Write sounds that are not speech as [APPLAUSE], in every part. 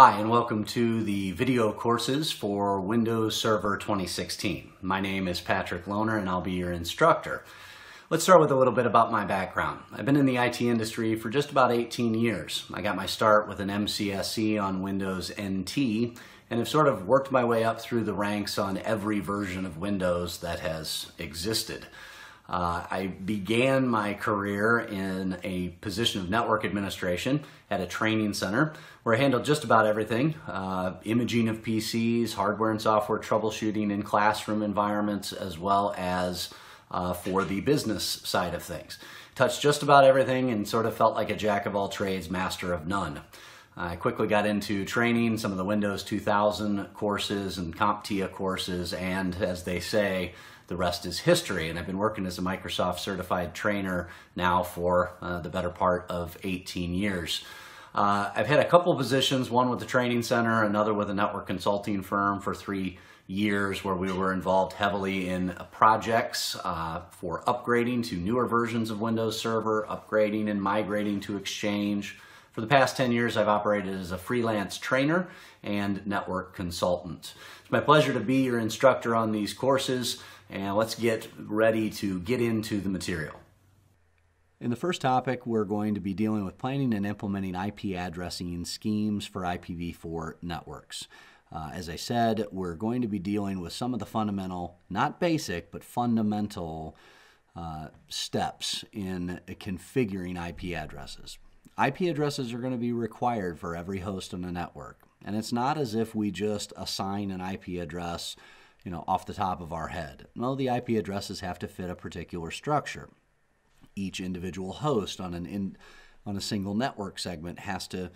Hi, and welcome to the video courses for Windows Server 2016. My name is Patrick Lohner, and I'll be your instructor. Let's start with a little bit about my background. I've been in the IT industry for just about 18 years. I got my start with an MCSE on Windows NT, and have sort of worked my way up through the ranks on every version of Windows that has existed. Uh, I began my career in a position of network administration at a training center where I handled just about everything uh, imaging of PCs, hardware and software troubleshooting in classroom environments, as well as uh, for the business side of things. Touched just about everything and sort of felt like a jack of all trades, master of none. I quickly got into training some of the Windows 2000 courses and CompTIA courses, and as they say, the rest is history. And I've been working as a Microsoft certified trainer now for uh, the better part of 18 years. Uh, I've had a couple positions, one with the training center, another with a network consulting firm for three years where we were involved heavily in projects uh, for upgrading to newer versions of Windows Server, upgrading and migrating to Exchange. For the past 10 years, I've operated as a freelance trainer and network consultant. It's my pleasure to be your instructor on these courses and let's get ready to get into the material. In the first topic, we're going to be dealing with planning and implementing IP addressing schemes for IPv4 networks. Uh, as I said, we're going to be dealing with some of the fundamental, not basic, but fundamental uh, steps in configuring IP addresses. IP addresses are going to be required for every host on a network. And it's not as if we just assign an IP address you know, off the top of our head. No, the IP addresses have to fit a particular structure. Each individual host on an in, on a single network segment has to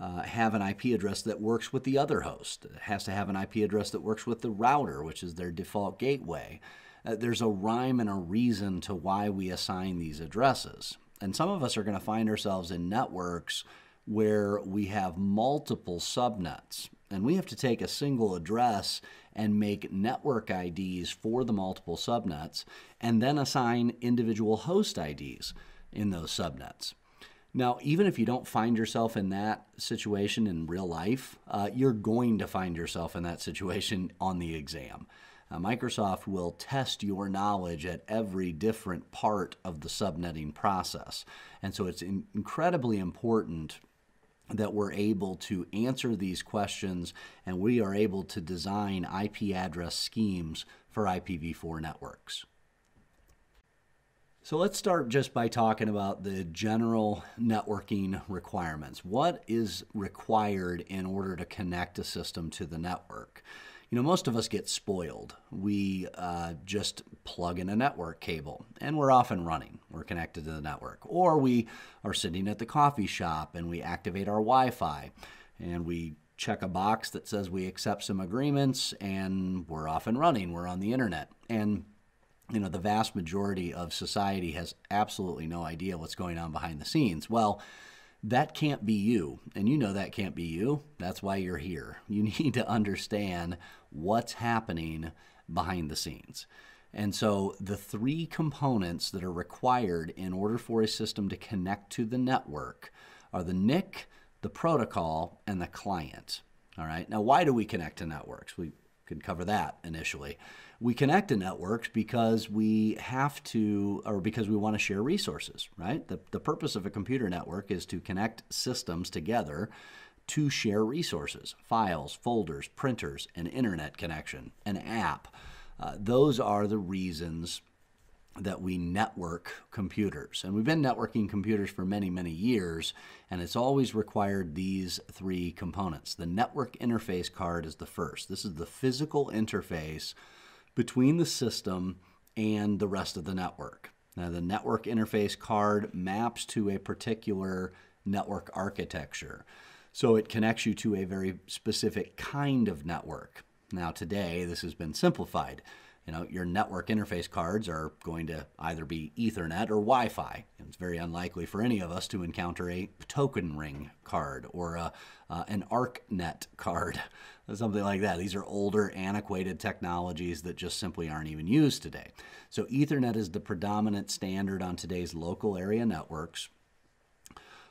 uh, have an IP address that works with the other host. It has to have an IP address that works with the router, which is their default gateway. Uh, there's a rhyme and a reason to why we assign these addresses. And some of us are going to find ourselves in networks where we have multiple subnets. And we have to take a single address and make network IDs for the multiple subnets and then assign individual host IDs in those subnets. Now, even if you don't find yourself in that situation in real life, uh, you're going to find yourself in that situation on the exam. Uh, Microsoft will test your knowledge at every different part of the subnetting process. And so it's in- incredibly important that we're able to answer these questions and we are able to design IP address schemes for IPv4 networks. So let's start just by talking about the general networking requirements. What is required in order to connect a system to the network? You know, most of us get spoiled. We uh, just plug in a network cable and we're off and running. We're connected to the network. Or we are sitting at the coffee shop and we activate our Wi Fi and we check a box that says we accept some agreements and we're off and running. We're on the internet. And you know, the vast majority of society has absolutely no idea what's going on behind the scenes. Well, that can't be you. And you know that can't be you. That's why you're here. [LAUGHS] You need to understand what's happening behind the scenes. And so the three components that are required in order for a system to connect to the network are the NIC, the protocol, and the client. All right. Now, why do we connect to networks? We could cover that initially. We connect to networks because we have to, or because we want to share resources, right? The, the purpose of a computer network is to connect systems together to share resources, files, folders, printers, an internet connection, an app. Uh, those are the reasons that we network computers. And we've been networking computers for many, many years, and it's always required these three components. The network interface card is the first. This is the physical interface between the system and the rest of the network. Now, the network interface card maps to a particular network architecture. So it connects you to a very specific kind of network. Now, today, this has been simplified. You know, your network interface cards are going to either be Ethernet or Wi Fi. It's very unlikely for any of us to encounter a token ring card or a, uh, an ArcNet card, [LAUGHS] something like that. These are older, antiquated technologies that just simply aren't even used today. So, Ethernet is the predominant standard on today's local area networks.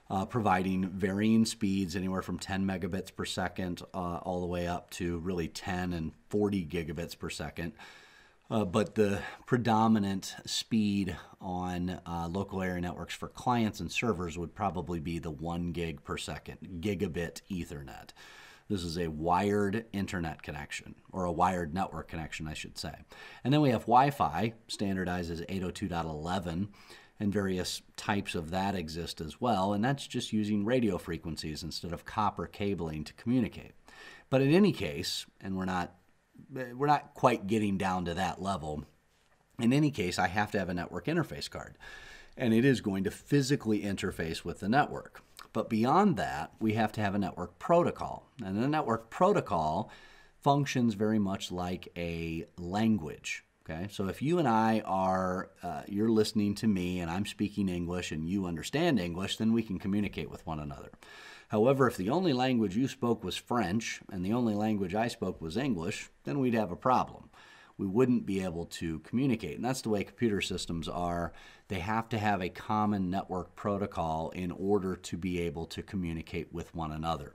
uh, providing varying speeds anywhere from 10 megabits per second uh, all the way up to really 10 and 40 gigabits per second. Uh, but the predominant speed on uh, local area networks for clients and servers would probably be the 1 gig per second, gigabit Ethernet. This is a wired internet connection, or a wired network connection, I should say. And then we have Wi Fi, standardized as 802.11, and various types of that exist as well, and that's just using radio frequencies instead of copper cabling to communicate. But in any case, and we're not we're not quite getting down to that level. In any case, I have to have a network interface card, and it is going to physically interface with the network. But beyond that, we have to have a network protocol. And the network protocol functions very much like a language. Okay, so if you and I are, uh, you're listening to me and I'm speaking English and you understand English, then we can communicate with one another. However, if the only language you spoke was French and the only language I spoke was English, then we'd have a problem. We wouldn't be able to communicate. And that's the way computer systems are. They have to have a common network protocol in order to be able to communicate with one another.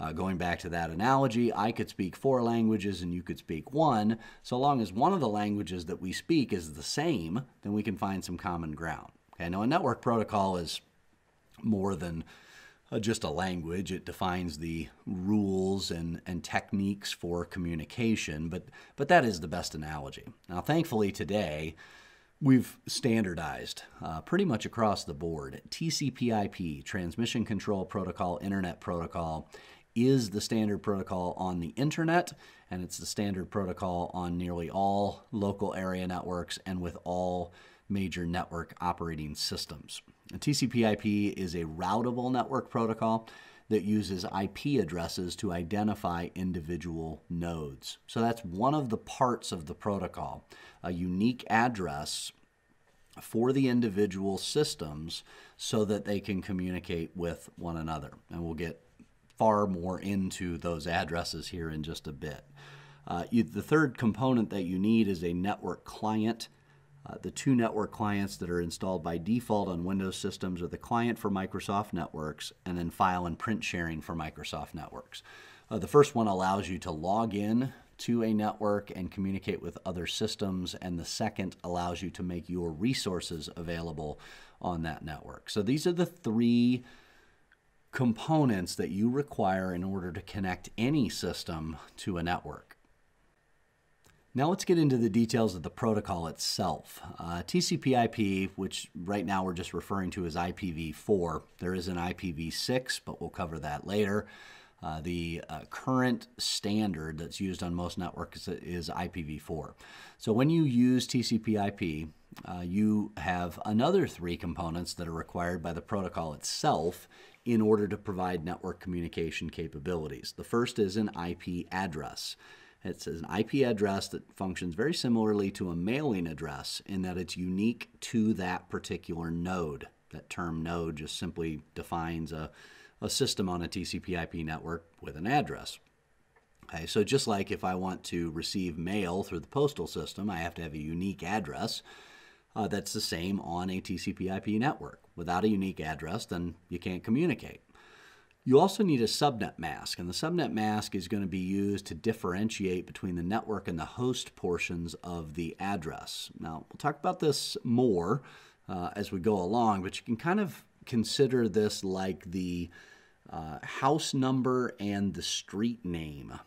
Uh, going back to that analogy, I could speak four languages and you could speak one. So long as one of the languages that we speak is the same, then we can find some common ground. Okay, now a network protocol is more than just a language. It defines the rules and, and techniques for communication, but, but that is the best analogy. Now, thankfully, today, we've standardized uh, pretty much across the board TCP/IP, Transmission Control Protocol, Internet Protocol, is the standard protocol on the internet, and it's the standard protocol on nearly all local area networks and with all major network operating systems. TCP/IP is a routable network protocol that uses IP addresses to identify individual nodes. So that's one of the parts of the protocol, a unique address for the individual systems so that they can communicate with one another. And we'll get far more into those addresses here in just a bit. Uh, you, the third component that you need is a network client. Uh, the two network clients that are installed by default on Windows systems are the client for Microsoft Networks and then file and print sharing for Microsoft Networks. Uh, the first one allows you to log in to a network and communicate with other systems, and the second allows you to make your resources available on that network. So these are the three components that you require in order to connect any system to a network. Now let's get into the details of the protocol itself. Uh, TCP/IP, which right now we're just referring to as IPv4, there is an IPv6, but we'll cover that later. Uh, the uh, current standard that's used on most networks is IPv4. So when you use TCP/IP, uh, you have another three components that are required by the protocol itself in order to provide network communication capabilities. The first is an IP address. It's an IP address that functions very similarly to a mailing address in that it's unique to that particular node. That term node just simply defines a, a system on a TCP IP network with an address. Okay, so just like if I want to receive mail through the postal system, I have to have a unique address. Uh, that's the same on a TCP IP network. Without a unique address, then you can't communicate. You also need a subnet mask, and the subnet mask is going to be used to differentiate between the network and the host portions of the address. Now, we'll talk about this more uh, as we go along, but you can kind of consider this like the uh, house number and the street name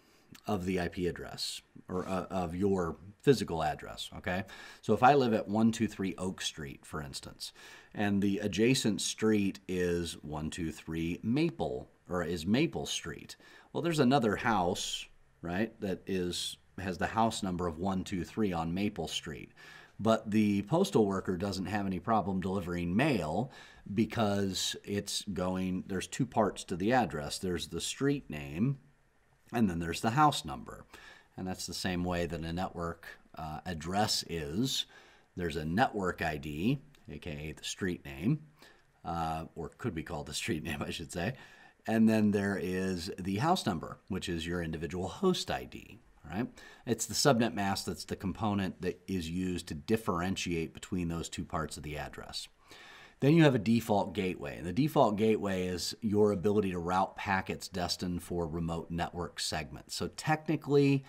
of the IP address or uh, of your physical address. Okay, so if I live at 123 Oak Street, for instance, and the adjacent street is 123 Maple or is Maple Street, well, there's another house, right, that is has the house number of 123 on Maple Street. But the postal worker doesn't have any problem delivering mail because it's going, there's two parts to the address. There's the street name, and then there's the house number. And that's the same way that a network uh, address is. There's a network ID, aka the street name, uh, or could be called the street [LAUGHS] name, I should say. And then there is the house number, which is your individual host ID. Right? It's the subnet mask that's the component that is used to differentiate between those two parts of the address. Then you have a default gateway. And the default gateway is your ability to route packets destined for remote network segments. So technically,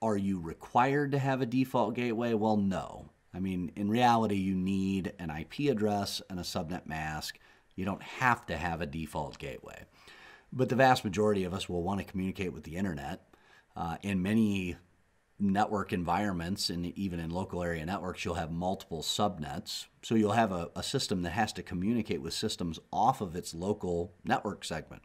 are you required to have a default gateway? Well, no. I mean, in reality, you need an IP address and a subnet mask. You don't have to have a default gateway. But the vast majority of us will want to communicate with the internet. Uh, in many network environments and even in local area networks, you'll have multiple subnets. So you'll have a, a, system that has to communicate with systems off of its local network segment,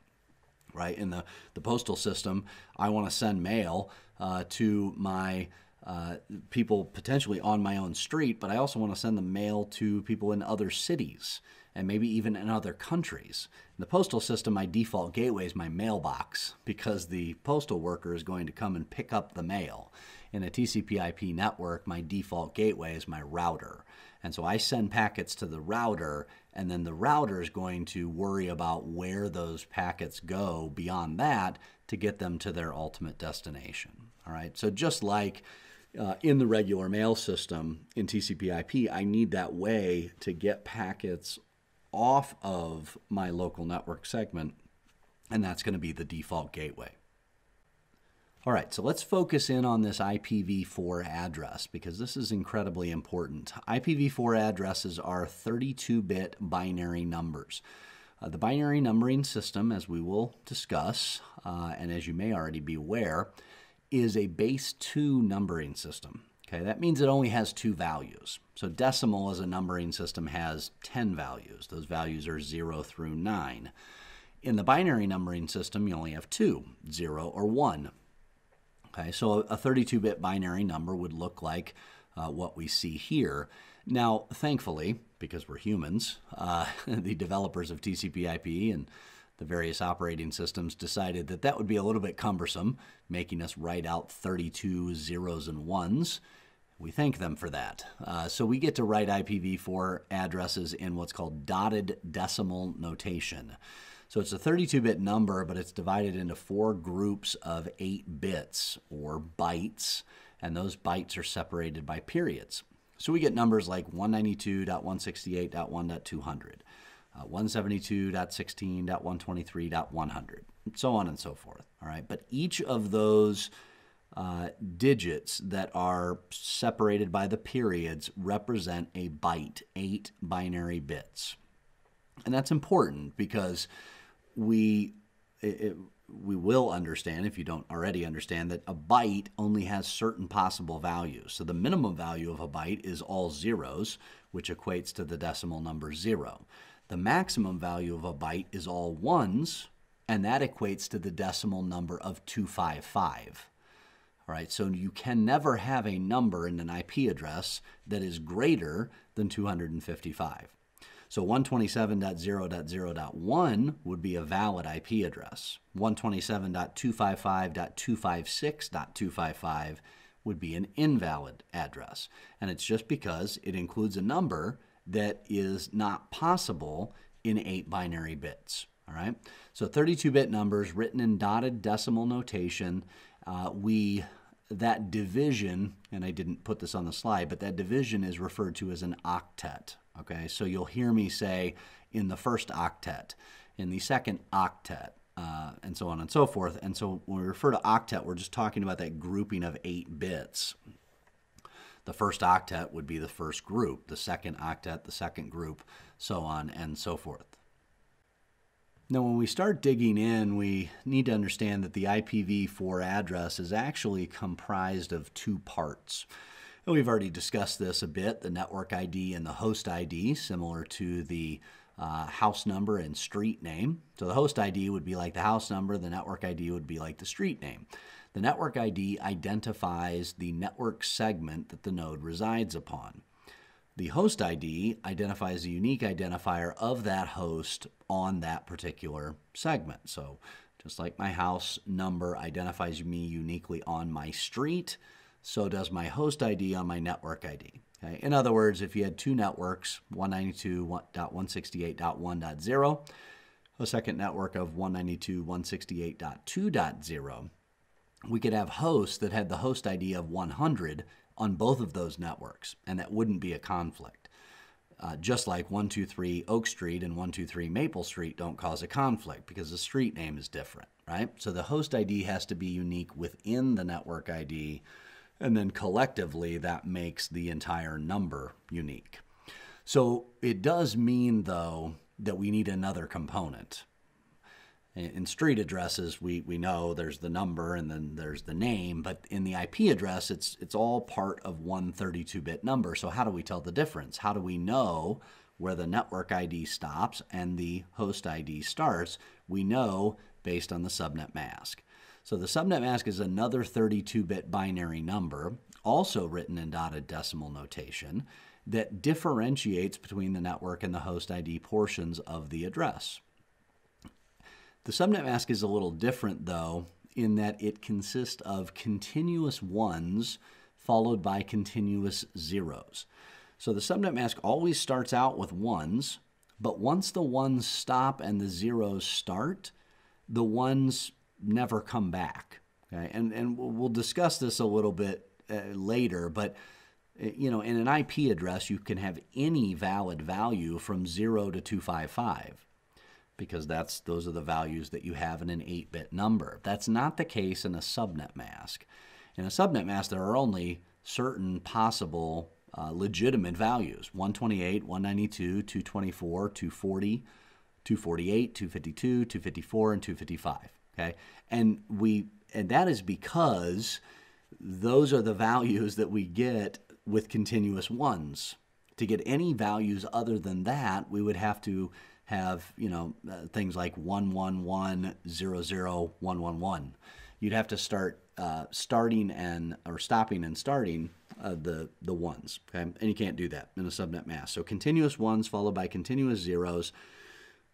right? In the, the postal system, I want to send mail uh, to my uh, people potentially on my own street, but I also want to send the mail to people in other cities and maybe even in other countries. In the postal system, my default gateway is my mailbox because the postal worker is going to come and pick up the mail. In a TCP IP network, my default gateway is my router. And so I send packets to the router, and then the router is going to worry about where those packets go beyond that to get them to their ultimate destination. All right, so just like uh, in the regular mail system in TCP/IP, I need that way to get packets off of my local network segment, and that's going to be the default gateway. All right, so let's focus in on this IPv4 address because this is incredibly important. IPv4 addresses are 32 bit binary numbers. Uh, the binary numbering system, as we will discuss, uh, and as you may already be aware, is a base 2 numbering system. Okay, that means it only has two values. So decimal as a numbering system has 10 values. Those values are 0 through 9. In the binary numbering system, you only have two, 0 or 1. Okay, so a 32-bit binary number would look like uh, what we see here. Now, thankfully, because we're humans, uh, [LAUGHS] the developers of TCP/IP and the various operating systems decided that that would be a little bit cumbersome, making us write out 32 zeros and ones. We thank them for that. Uh, so we get to write IPv4 addresses in what's called dotted decimal notation. So it's a 32 bit number, but it's divided into four groups of eight bits or bytes, and those bytes are separated by periods. So we get numbers like 192.168.1.200 uh, 172.16.123.100, so on and so forth. All right, but each of those uh, digits that are separated by the periods represent a byte, eight binary bits. And that's important because we it, we will understand, if you don't already understand, that a byte only has certain possible values. So the minimum value of a byte is all zeros, which equates to the decimal number zero. The maximum value of a byte is all ones, and that equates to the decimal number of 255. All right, so you can never have a number in an IP address that is greater than 255. So 127.0.0.1 would be a valid IP address. 127.255.256.255 would be an invalid address. And it's just because it includes a number that is not possible in eight binary bits. All right, so 32-bit numbers written in dotted decimal notation. Uh, we that division, and I didn't put this on the slide, but that division is referred to as an octet. Okay, so you'll hear me say in the first octet, in the second octet, uh, and so on and so forth. And so when we refer to octet, we're just talking about that grouping of eight bits. The first octet would be the first group, the second octet, the second group, so on and so forth. Now, when we start digging in, we need to understand that the IPv4 address is actually comprised of two parts. And we've already discussed this a bit the network ID and the host ID, similar to the uh, house number and street name. So the host ID would be like the house number, the network ID would be like the street name. The network ID identifies the network segment that the node resides upon. The host ID identifies a unique identifier of that host on that particular segment. So just like my house number identifies me uniquely on my street, so does my host ID on my network ID. Okay? In other words, if you had two networks, 192.168.1.0, a second network of 192.168.2.0, we could have hosts that had the host ID of 100 on both of those networks, and that wouldn't be a conflict. Uh, just like 123 Oak Street and 123 Maple Street don't cause a conflict because the street name is different, right? So the host ID has to be unique within the network ID, and then collectively that makes the entire number unique. So it does mean, though, that we need another component. In street addresses, we, we know there's the number and then there's the name, but in the IP address, it's, it's all part of one 32 bit number. So, how do we tell the difference? How do we know where the network ID stops and the host ID starts? We know based on the subnet mask. So, the subnet mask is another 32 bit binary number, also written in dotted decimal notation, that differentiates between the network and the host ID portions of the address. The subnet mask is a little different, though, in that it consists of continuous ones followed by continuous zeros. So the subnet mask always starts out with ones, but once the ones stop and the zeros start, the ones never come back. Okay? And, and we'll discuss this a little bit uh, later, but uh, you know, in an IP address, you can have any valid value from 0 to 255 because that's those are the values that you have in an 8-bit number. That's not the case in a subnet mask. In a subnet mask, there are only certain possible uh, legitimate values 128, 192, 224, 240, 248, 252, 254, and 255. Okay, and we and that is because those are the values that we get with continuous ones. To get any values other than that, we would have to have you know uh, things like one one one zero zero one one one. You'd have to start uh, starting and or stopping and starting uh, the the ones. Okay, and you can't do that in a subnet mask. So continuous ones followed by continuous zeros.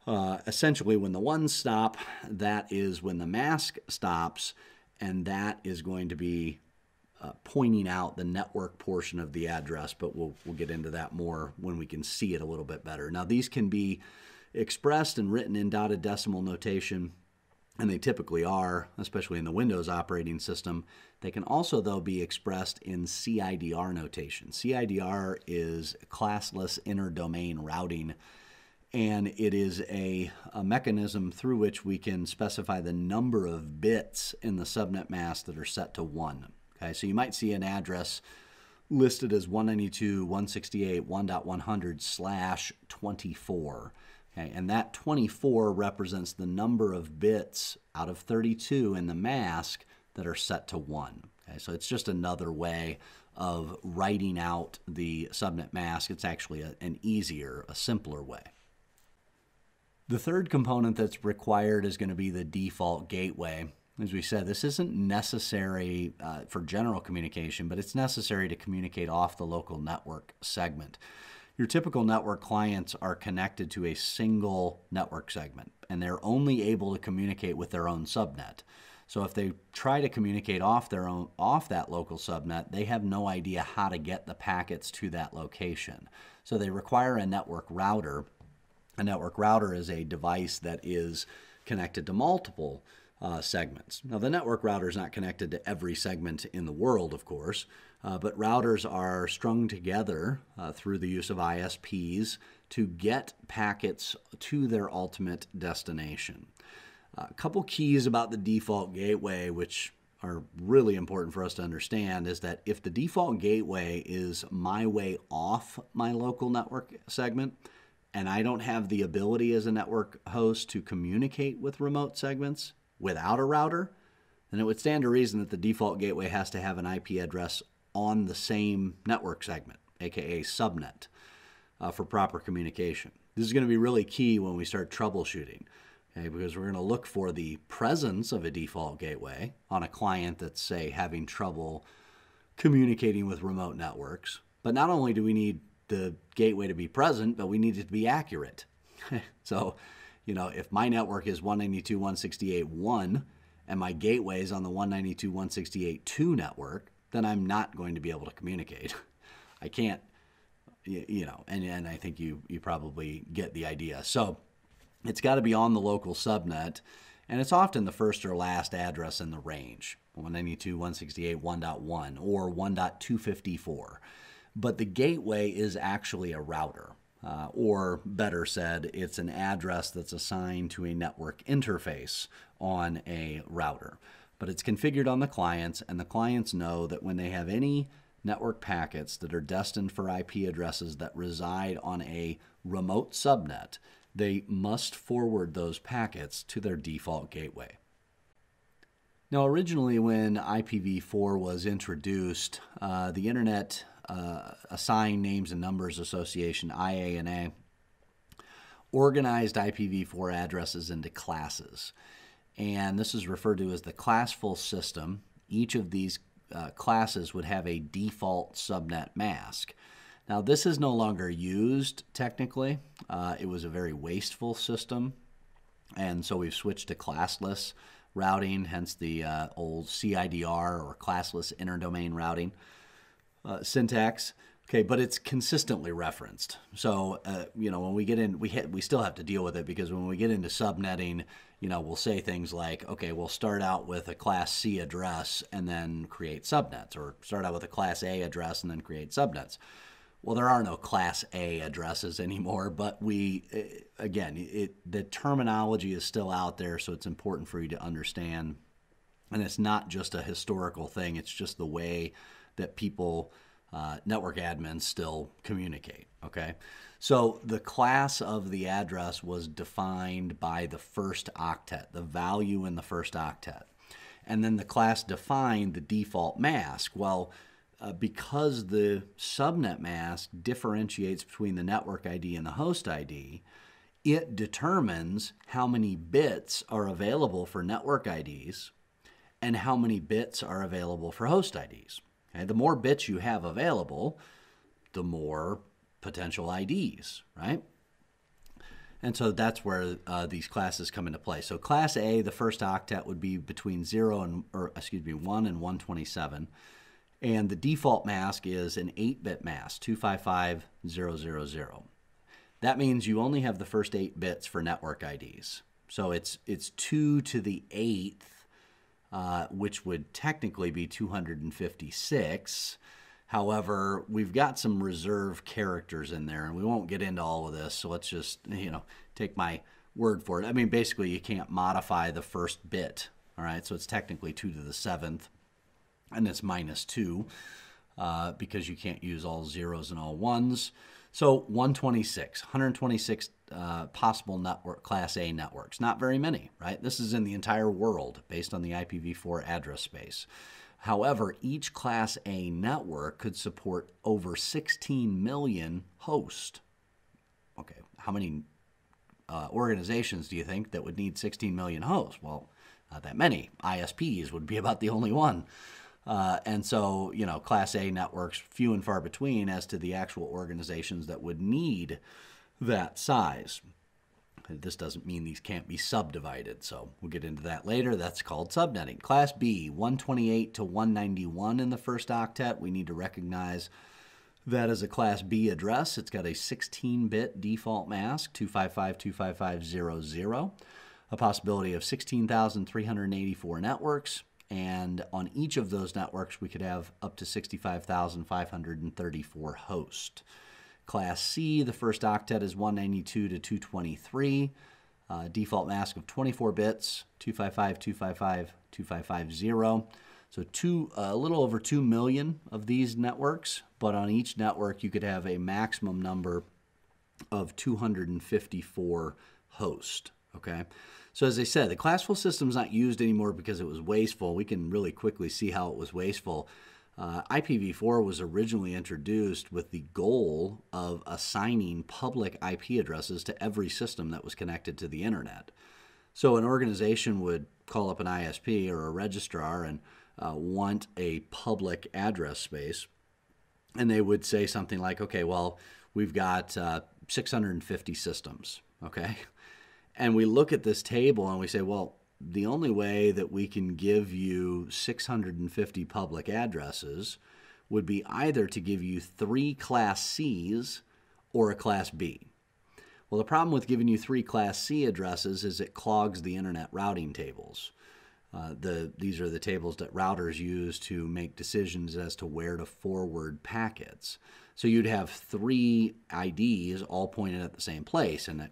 Uh, essentially, when the ones stop, that is when the mask stops, and that is going to be uh, pointing out the network portion of the address, but we'll, we'll get into that more when we can see it a little bit better. Now, these can be expressed and written in dotted decimal notation, and they typically are, especially in the Windows operating system. They can also, though, be expressed in CIDR notation. CIDR is classless interdomain routing, and it is a, a mechanism through which we can specify the number of bits in the subnet mask that are set to 1. Okay, so you might see an address listed as 192.168.1.100 slash 24. Okay, and that 24 represents the number of bits out of 32 in the mask that are set to 1. Okay, so it's just another way of writing out the subnet mask. It's actually a, an easier, a simpler way. The third component that's required is going to be the default gateway. As we said, this isn't necessary uh, for general communication, but it's necessary to communicate off the local network segment. Your typical network clients are connected to a single network segment, and they're only able to communicate with their own subnet. So if they try to communicate off their own off that local subnet, they have no idea how to get the packets to that location. So they require a network router. A network router is a device that is connected to multiple uh, segments. Now, the network router is not connected to every segment in the world, of course, uh, but routers are strung together uh, through the use of ISPs to get packets to their ultimate destination. A couple keys about the default gateway, which are really important for us to understand, is that if the default gateway is my way off my local network segment, and I don't have the ability as a network host to communicate with remote segments without a router, then it would stand to reason that the default gateway has to have an IP address on the same network segment, aka subnet, uh, for proper communication. This is going to be really key when we start troubleshooting, okay, because we're going to look for the presence of a default gateway on a client that's, say, having trouble communicating with remote networks. But not only do we need the gateway to be present, but we need it to be accurate. [LAUGHS] so, you know, if my network is 192.168.1 and my gateway is on the 192.168.2 network, then I'm not going to be able to communicate. [LAUGHS] I can't, you, know, and, and I think you, you probably get the idea. So it's got to be on the local subnet, and it's often the first or last address in the range 192.168.1.1 or 1.254. But the gateway is actually a router. Uh, or better said, it's an address that's assigned to a network interface on a router. But it's configured on the clients, and the clients know that when they have any network packets that are destined for IP addresses that reside on a remote subnet, they must forward those packets to their default gateway. Now, originally, when IPv4 was introduced, uh, the Internet uh, Assigned Names and Numbers Association, IANA, organized IPv4 addresses into classes. And this is referred to as the classful system. Each of these uh, classes would have a default subnet mask. Now, this is no longer used technically. Uh, it was a very wasteful system, and so we've switched to classless routing, hence the uh, old CIDR or classless interdomain routing uh, syntax. Okay, but it's consistently referenced. So, uh, you know, when we get in, we hit, we still have to deal with it because when we get into subnetting, you know, we'll say things like, okay, we'll start out with a Class C address and then create subnets, or start out with a Class A address and then create subnets. Well, there are no Class A addresses anymore, but we, eh, again, it, the terminology is still out there, so it's important for you to understand. And it's not just a historical thing, it's just the way that people, uh, network admins, still communicate. Okay. So the class of the address was defined by the first octet, the value in the first octet. And then the class defined the default mask. Well, uh, because the subnet mask differentiates between the network ID and the host ID, it determines how many bits are available for network IDs and how many bits are available for host IDs. Okay? The more bits you have available, the more potential IDs, right? And so that's where uh, these classes come into play. So class A, the first octet would be between 0 and, or excuse me, 1 and 127. And the default mask is an 8-bit mask, 255000. That means you only have the first 8 bits for network IDs. So it's it's 2 to the 8th, uh, which would technically be 256. However, we've got some reserve characters in there, and we won't get into all of this. So let's just, you know, take my word for it. I mean, basically, you can't modify the first bit. All right, so it's technically 2 to the 7th and it's minus 2 uh, because you can't use all zeros and all ones. So 126, 126 uh, possible network Class A networks. Not very many, right? This is in the entire world based on the IPv4 address space. However, each Class A network could support over 16 million hosts. Okay, how many uh, organizations do you think that would need 16 million hosts? Well, not that many. ISPs would be about the only one. Uh, and so, you know, Class A networks, few and far between as to the actual organizations that would need that size. This doesn't mean these can't be subdivided, so we'll get into that later. That's called subnetting. Class B, 128 to 191 in the first octet. We need to recognize that as a Class B address. It's got a 16 bit default mask, 255 25500, a possibility of 16,384 networks, and on each of those networks, we could have up to 65,534 hosts. Class C, the first octet is 192 to 223. Uh, default mask of 24 bits, 255, 255, 2550. So two, a little over 2 million of these networks, but on each network you could have a maximum number of 254 hosts. Okay, so as I said, the classful system is not used anymore because it was wasteful. We can really quickly see how it was wasteful. Uh, IPv4 was originally introduced with the goal of assigning public IP addresses to every system that was connected to the internet. So an organization would call up an ISP or a registrar and uh, want a public address space, and they would say something like, "Okay, well, we've got uh, 650 systems. Okay, and we look at this table and we say, well, the only way that we can give you 650 public addresses would be either to give you three Class C's or a Class B. Well, the problem with giving you three Class C addresses is it clogs the internet routing tables. Uh, the, these are the tables that routers use to make decisions as to where to forward packets. So you'd have three IDs all pointed at the same place, and it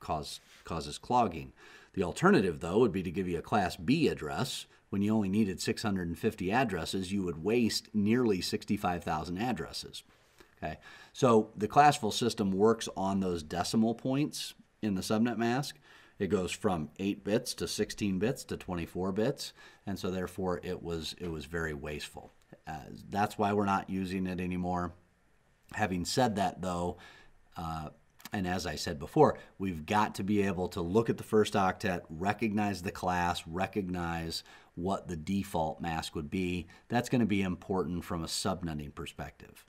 cause, causes clogging. The alternative, though, would be to give you a Class B address. When you only needed 650 addresses, you would waste nearly 65,000 addresses. Okay, so the classful system works on those decimal points in the subnet mask. It goes from 8 bits to 16 bits to 24 bits, and so therefore it was it was very wasteful. Uh, that's why we're not using it anymore. Having said that, though, uh, and as I said before, we've got to be able to look at the first octet, recognize the class, recognize what the default mask would be. That's going to be important from a subnetting perspective.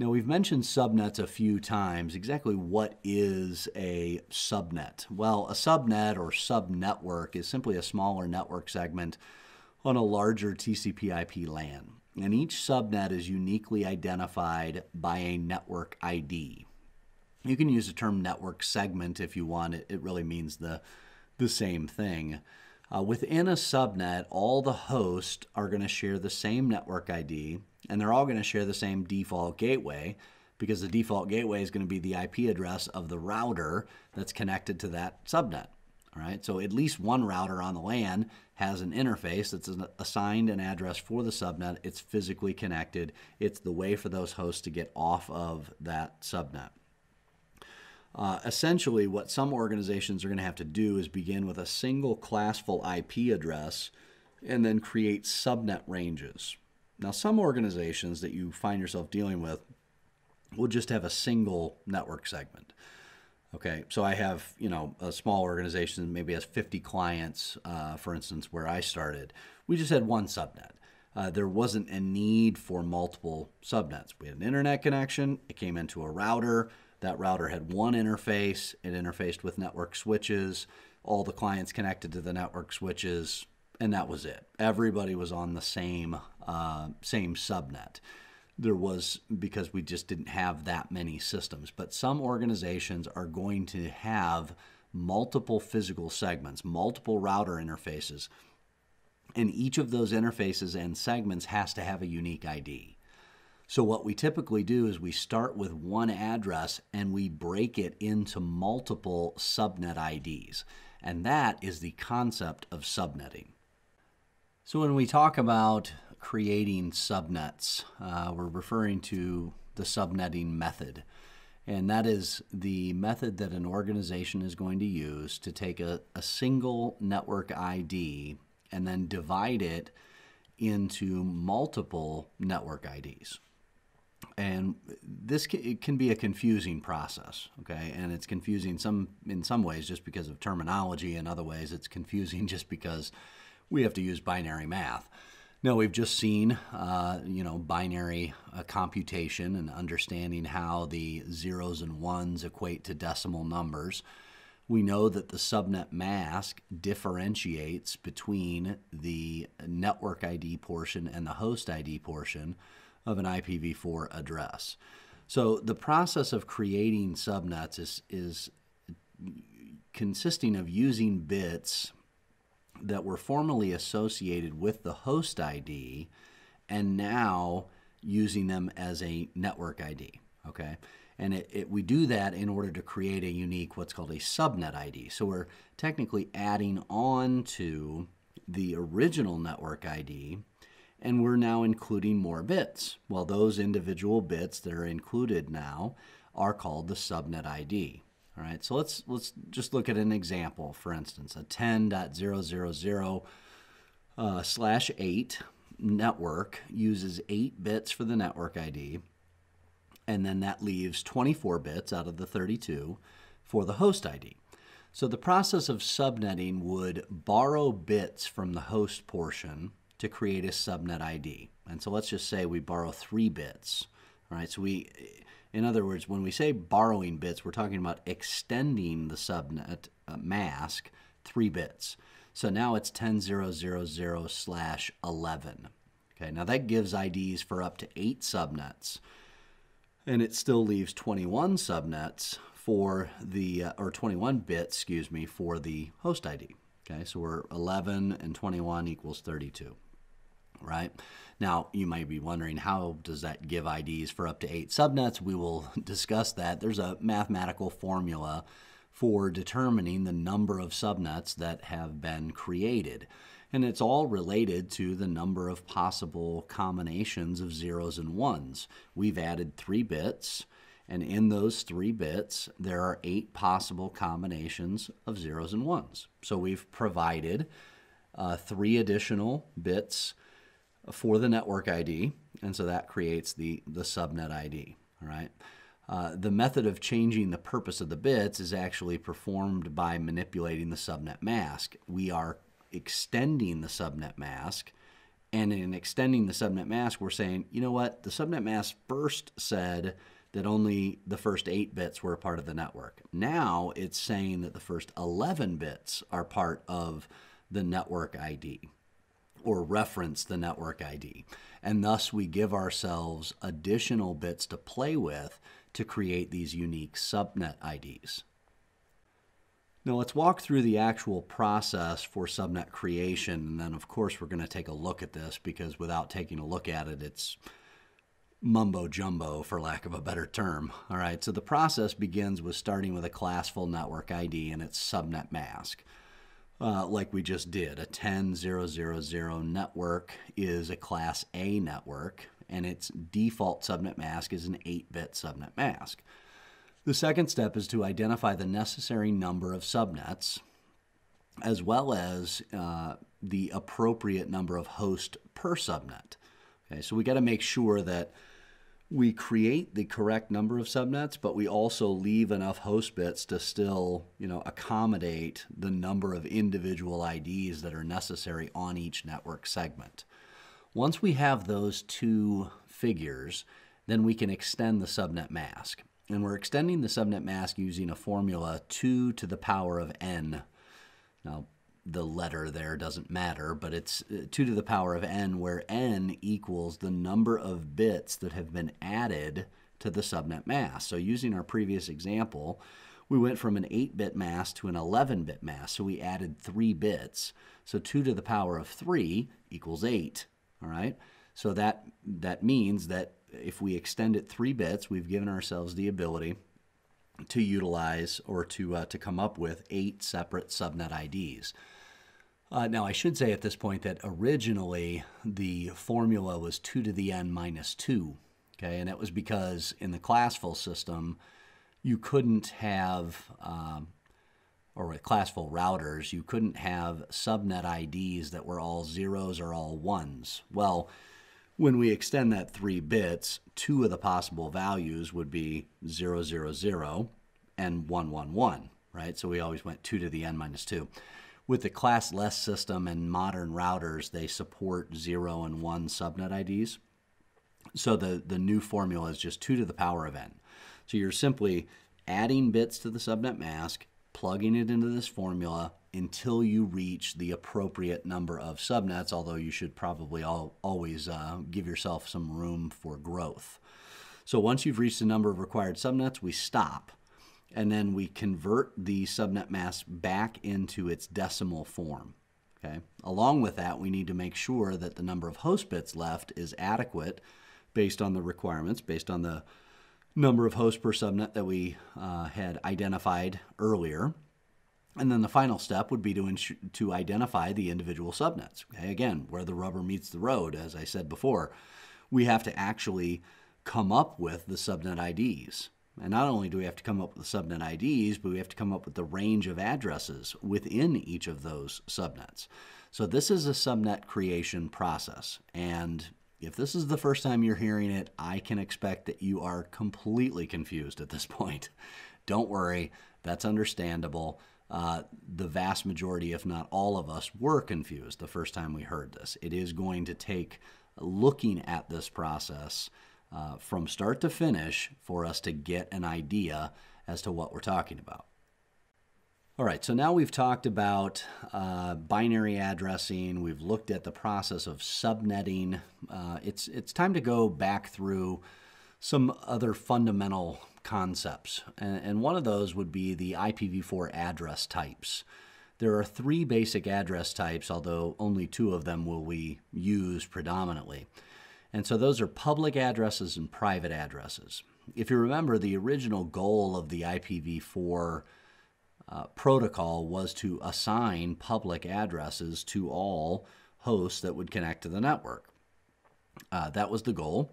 Now, we've mentioned subnets a few times. Exactly what is a subnet? Well, a subnet or subnetwork is simply a smaller network segment on a larger TCP IP LAN. And each subnet is uniquely identified by a network ID. You can use the term network segment if you want. It, it really means the, the same thing. Uh, within a subnet, all the hosts are going to share the same network ID and they're all going to share the same default gateway because the default gateway is going to be the IP address of the router that's connected to that subnet. All right, so at least one router on the LAN has an interface that's assigned an address for the subnet. It's physically connected. It's the way for those hosts to get off of that subnet. Uh, essentially, what some organizations are going to have to do is begin with a single classful IP address and then create subnet ranges. Now, some organizations that you find yourself dealing with will just have a single network segment. Okay, so I have you know a small organization maybe has 50 clients, uh, for instance, where I started. We just had one subnet. Uh, there wasn't a need for multiple subnets. We had an internet connection. It came into a router. That router had one interface. It interfaced with network switches. All the clients connected to the network switches and that was it. Everybody was on the same uh, same subnet. There was because we just didn't have that many systems. But some organizations are going to have multiple physical segments, multiple router interfaces, and each of those interfaces and segments has to have a unique ID. So, what we typically do is we start with one address and we break it into multiple subnet IDs. And that is the concept of subnetting. So when we talk about creating subnets, uh, we're referring to the subnetting method. And that is the method that an organization is going to use to take a, a single network ID and then divide it into multiple network IDs. And this can, can be a confusing process, okay? And it's confusing some in some ways just because of terminology, in other ways it's confusing [LAUGHS] just because we have to use binary math. No, we've just seen, uh, you know, binary uh, computation and understanding how the zeros and ones equate to decimal numbers. We know that the subnet mask differentiates between the network ID portion and the host ID portion of an IPv4 address. So the process of creating subnets is, is consisting of using bits that were formerly associated with the host ID and now using them as a network ID. Okay. And it, it, we do that in order to create a unique, what's called a subnet ID. So we're technically adding on to the original network ID, and we're now including more bits. Well, those individual bits that are included now are called the subnet ID. All right, so let's let's just look at an example. For instance, a 10.000 uh, slash 8 network uses 8 bits for the network ID, and then that leaves 24 bits out of the 32 for the host ID. So the process of subnetting would borrow bits from the host portion to create a subnet ID. And so let's just say we borrow 3 bits. Right, so we in other words, when we say borrowing bits, we're talking about extending the subnet uh, mask three bits. So now it's 10000 slash 11. Okay, now that gives IDs for up to eight subnets, and it still leaves 21 subnets for the, uh, or 21 bits, excuse me, for the host ID. Okay, so we're 11 and 21 equals 32, right? Now, you might be wondering how does that give IDs for up to eight subnets? We will [LAUGHS] discuss that. There's a mathematical formula for determining the number of subnets that have been created. And it's all related to the number of possible combinations of zeros and ones. We've added three bits, and in those three bits, there are eight possible combinations of zeros and ones. So we've provided uh, three additional bits for the network ID, and so that creates the, the subnet ID, all right? Uh, the method of changing the purpose of the bits is actually performed by manipulating the subnet mask. We are extending the subnet mask, and in extending the subnet mask, we're saying, you know what, the subnet mask first said that only the first eight bits were a part of the network. Now it's saying that the first 11 bits are part of the network ID or reference the network ID. And thus we give ourselves additional bits to play with to create these unique subnet IDs. Now let's walk through the actual process for subnet creation and then of course we're going to take a look at this because without taking a look at it it's mumbo jumbo for lack of a better term. All right, so the process begins with starting with a classful network ID and its subnet mask uh, like we just did. A 10000 network is a Class A network, and its default subnet mask is an 8 bit subnet mask. The second step is to identify the necessary number of subnets, as well as uh, the appropriate number of hosts per subnet. Okay, so we got to make sure that we create the correct number of subnets, but we also leave enough host bits to still, you know, accommodate the number of individual IDs that are necessary on each network segment. Once we have those two figures, then we can extend the subnet mask. And we're extending the subnet mask using a formula 2 to the power of n. Now, the letter there doesn't matter, but it's uh, 2 to the power of n, where n equals the number of bits that have been added to the subnet mask. So using our previous example, we went from an 8-bit mask to an 11-bit mask, so we added 3 bits. So 2 to the power of 3 equals 8, all right? So that, that means that if we extend it 3 bits, we've given ourselves the ability to utilize or to, uh, to come up with 8 separate subnet IDs. Uh, now, I should say at this point that originally the formula was 2 to the n minus 2, okay, and that was because in the classful system, you couldn't have, um, or with classful routers, you couldn't have subnet IDs that were all zeros or all ones. Well, when we extend that three bits, two of the possible values would be 000 and 111, right? So we always went 2 to the n minus 2. With the classless system and modern routers, they support 0 and 1 subnet IDs. So the, the new formula is just 2 to the power of n. So you're simply adding bits to the subnet mask, plugging it into this formula until you reach the appropriate number of subnets, although you should probably all, always uh, give yourself some room for growth. So once you've reached the number of required subnets, we stop and then we convert the subnet mask back into its decimal form. Okay. Along with that, we need to make sure that the number of host bits left is adequate based on the requirements, based on the number of hosts per subnet that we uh, had identified earlier. And then the final step would be to, to identify the individual subnets. Okay? Again, where the rubber meets the road, as I said before, we have to actually come up with the subnet IDs. And not only do we have to come up with the subnet IDs, but we have to come up with the range of addresses within each of those subnets. So this is a subnet creation process. And if this is the first time you're hearing it, I can expect that you are completely confused at this [LAUGHS] point. Don't worry, that's understandable. Uh, the vast majority, if not all of us, were confused the first time we heard this. It is going to take looking at this process uh, from start to finish for us to get an idea as to what we're talking about. All right, so now we've talked about uh, binary addressing. We've looked at the process of subnetting. Uh, it's it's time to go back through some other fundamental concepts, and, and one of those would be the IPv4 address types. There are three basic address types, although only two of them will we use predominantly. And so those are public addresses and private addresses. If you remember, the original goal of the IPv4 uh, protocol was to assign public addresses to all hosts that would connect to the network. Uh, that was the goal.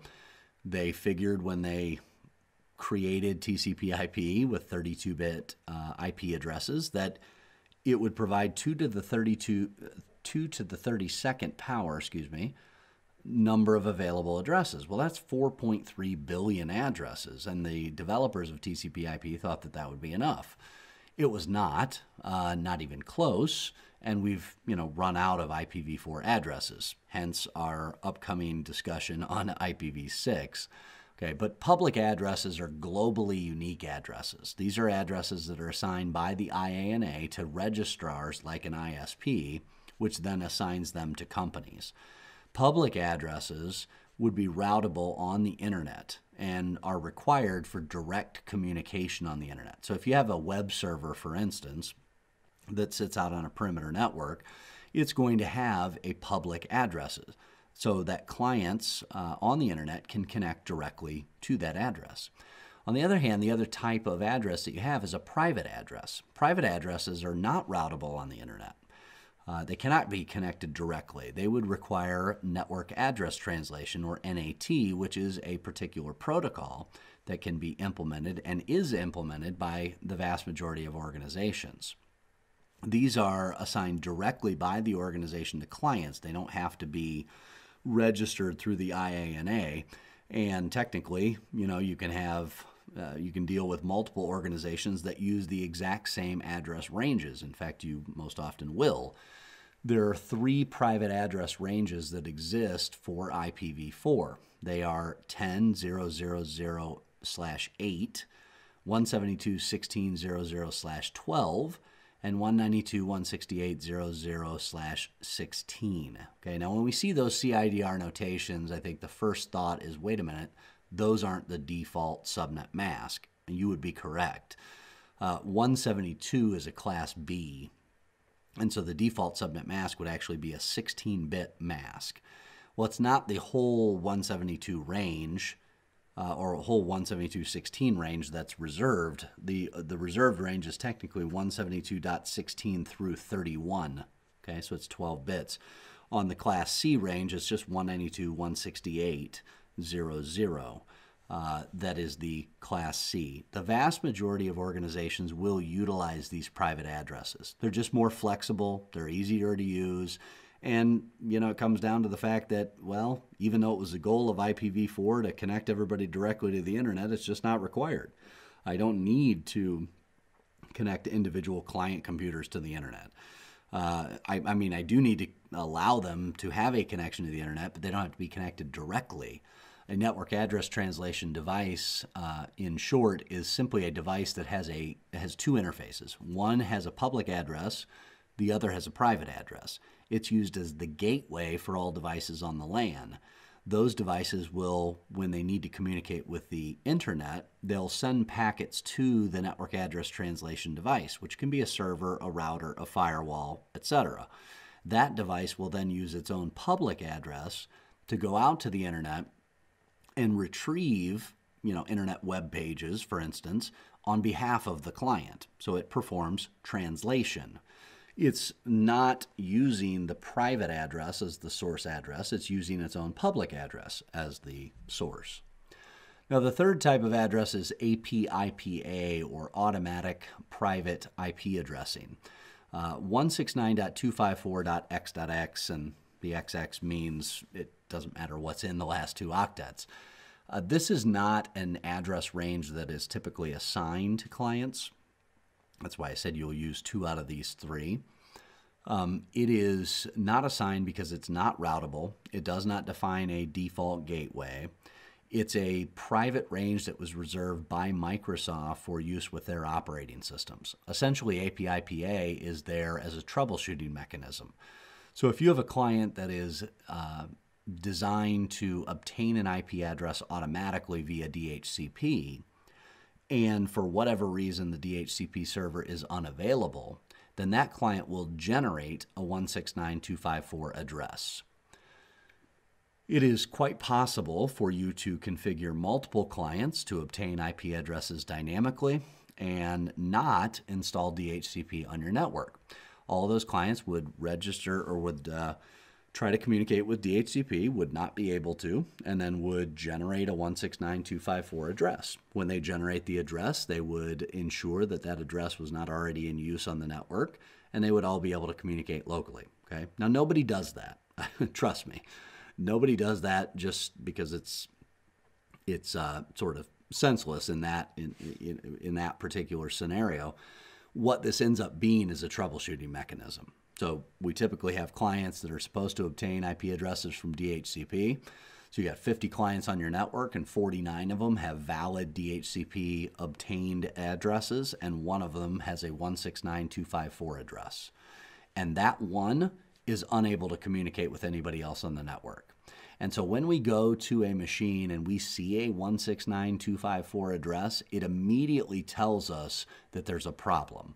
They figured when they created TCP/IP with 32-bit uh, IP addresses that it would provide two to the 32, two to the 32nd power, excuse me, number of available addresses. Well, that's 4.3 billion addresses, and the developers of TCP/IP thought that that would be enough. It was not, uh, not even close, and we've you know run out of IPv4 addresses. Hence our upcoming discussion on IPv6. Okay, but public addresses are globally unique addresses. These are addresses that are assigned by the IANA to registrars like an ISP, which then assigns them to companies. Public addresses would be routable on the internet and are required for direct communication on the internet. So if you have a web server, for instance, that sits out on a perimeter network, it's going to have a public address so that clients uh, on the internet can connect directly to that address. On the other hand, the other type of address that you have is a private address. Private addresses are not routable on the internet. Uh, they cannot be connected directly. They would require network address translation or NAT, which is a particular protocol that can be implemented and is implemented by the vast majority of organizations. These are assigned directly by the organization to clients. They don't have to be registered through the IANA. And technically, you know, you can have uh, you can deal with multiple organizations that use the exact same address ranges. In fact, you most often will. There are three private address ranges that exist for IPv4. They are 10.000 slash 8, 172.16.00 slash 12, and 192.168.00 slash 16. Okay, now when we see those CIDR notations, I think the first thought is, wait a minute, those aren't the default subnet mask. And you would be correct. Uh, 172 is a class B, and so the default subnet mask would actually be a 16-bit mask. Well, it's not the whole 172 range uh, or a whole 172.16 range that's reserved. The, the reserved range is technically 172.16 through 31. Okay, so it's 12 bits. On the Class C range, it's just 192.168.00. Uh, that is the Class C. The vast majority of organizations will utilize these private addresses. They're just more flexible, they're easier to use, and, you know, it comes down to the fact that, well, even though it was the goal of IPv4 to connect everybody directly to the internet, it's just not required. I don't need to connect individual client computers to the internet. Uh, I, I, mean, I do need to allow them to have a connection to the internet, but they don't have to be connected directly. A network address translation device, uh, in short, is simply a device that has a has two interfaces. One has a public address, the other has a private address. It's used as the gateway for all devices on the LAN. Those devices will, when they need to communicate with the internet, they'll send packets to the network address translation device, which can be a server, a router, a firewall, etc. That device will then use its own public address to go out to the internet and retrieve, you know, internet web pages, for instance, on behalf of the client. So it performs translation. It's not using the private address as the source address, it's using its own public address as the source. Now, the third type of address is APIPA or automatic private IP addressing. Uh, 169.254.x.x, and the XX means it doesn't matter what's in the last two octets. Uh, this is not an address range that is typically assigned to clients. That's why I said you'll use two out of these three. Um, it is not assigned because it's not routable. It does not define a default gateway. It's a private range that was reserved by Microsoft for use with their operating systems. Essentially, API-PA is there as a troubleshooting mechanism. So if you have a client that is uh, designed to obtain an IP address automatically via DHCP, and for whatever reason the DHCP server is unavailable, then that client will generate a 169254 address. It is quite possible for you to configure multiple clients to obtain IP addresses dynamically and not install DHCP on your network. All those clients would register or would uh, try to communicate with DHCP, would not be able to, and then would generate a 169254 address. When they generate the address, they would ensure that that address was not already in use on the network, and they would all be able to communicate locally. Okay. Now nobody does that. [LAUGHS] Trust me, nobody does that just because it's it's uh, sort of senseless in that in, in, in that particular scenario. What this ends up being is a troubleshooting mechanism. So we typically have clients that are supposed to obtain IP addresses from DHCP. So you got 50 clients on your network, and 49 of them have valid DHCP obtained addresses, and one of them has a 169254 address. And that one is unable to communicate with anybody else on the network. And so when we go to a machine and we see a 169254 address, it immediately tells us that there's a problem.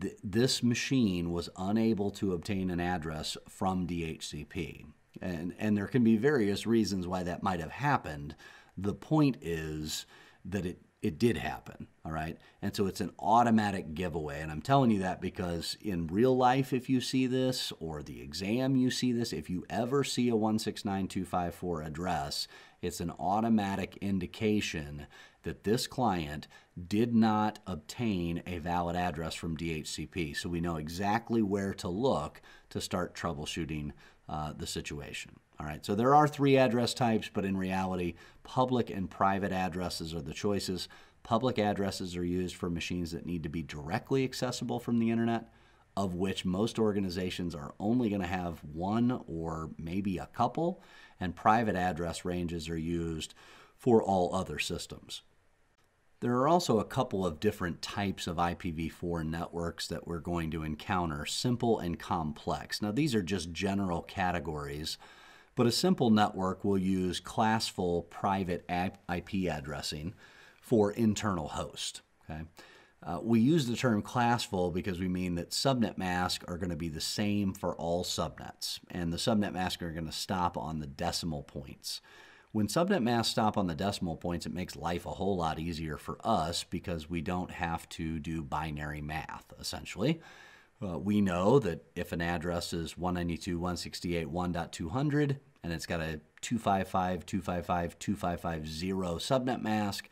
Th- this machine was unable to obtain an address from DHCP. And, and there can be various reasons why that might have happened. The point is that it it did happen. All right. And so it's an automatic giveaway. And I'm telling you that because in real life, if you see this or the exam, you see this, if you ever see a 169254 address, it's an automatic indication that this client did not obtain a valid address from DHCP. So we know exactly where to look to start troubleshooting uh, the situation. All right, so there are three address types, but in reality, public and private addresses are the choices. Public addresses are used for machines that need to be directly accessible from the internet, of which most organizations are only going to have one or maybe a couple, and private address ranges are used for all other systems. There are also a couple of different types of IPv4 networks that we're going to encounter simple and complex. Now, these are just general categories but a simple network will use classful private IP addressing for internal host. Okay? Uh, we use the term classful because we mean that subnet masks are going to be the same for all subnets, and the subnet masks are going to stop on the decimal points. When subnet masks stop on the decimal points, it makes life a whole lot easier for us because we don't have to do binary math, essentially. Uh, we know that if an address is 192.168.1.200 and it's got a 255.255.255.0 subnet mask,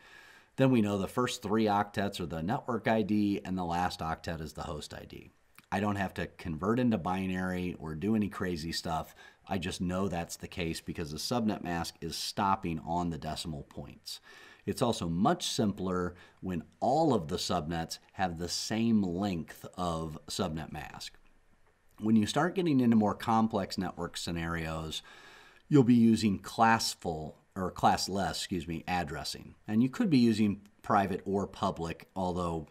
then we know the first three octets are the network ID and the last octet is the host ID. I don't have to convert into binary or do any crazy stuff. I just know that's the case because the subnet mask is stopping on the decimal points. It's also much simpler when all of the subnets have the same length of subnet mask. When you start getting into more complex network scenarios, you'll be using classful or classless, excuse me, addressing. And you could be using private or public, although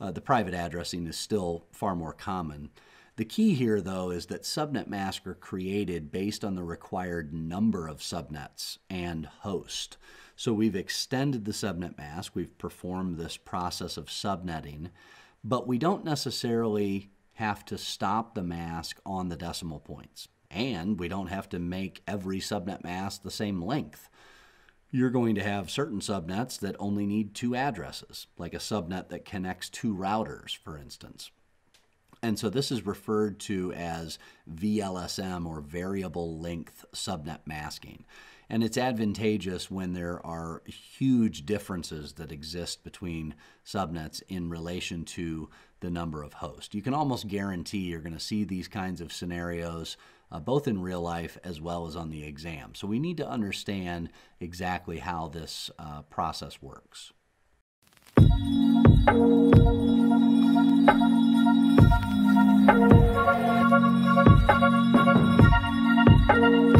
uh, the private addressing is still far more common. The key here, though, is that subnet masks are created based on the required number of subnets and host. So we've extended the subnet mask, we've performed this process of subnetting, but we don't necessarily have to stop the mask on the decimal points. And we don't have to make every subnet mask the same length. You're going to have certain subnets that only need two addresses, like a subnet that connects two routers, for instance. And so this is referred to as VLSM or variable length subnet masking. And it's advantageous when there are huge differences that exist between subnets in relation to the number of hosts. You can almost guarantee you're going to see these kinds of scenarios uh, both in real life as well as on the exam. So we need to understand exactly how this uh, process works. Bye.